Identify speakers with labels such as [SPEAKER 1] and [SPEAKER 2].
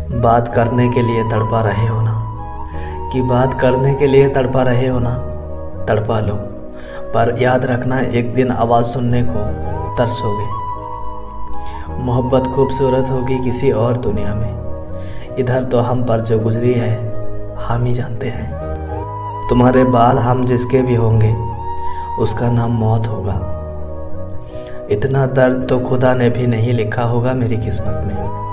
[SPEAKER 1] बात करने के लिए तड़पा रहे हो ना? कि बात करने के लिए तड़पा रहे हो ना? तड़पा लो। पर याद रखना, एक दिन आवाज़ सुनने को तरसोगे मोहब्बत खूबसूरत होगी किसी और दुनिया में। इधर तो हम पर जो गुजरी है, हम ही जानते हैं। तुम्हारे बाद हम जिसके भी होंगे, उसका नाम मौत होगा। इतना दर्द तो खुदा ने भी नहीं लिखा होगा मेरी किस्मत में।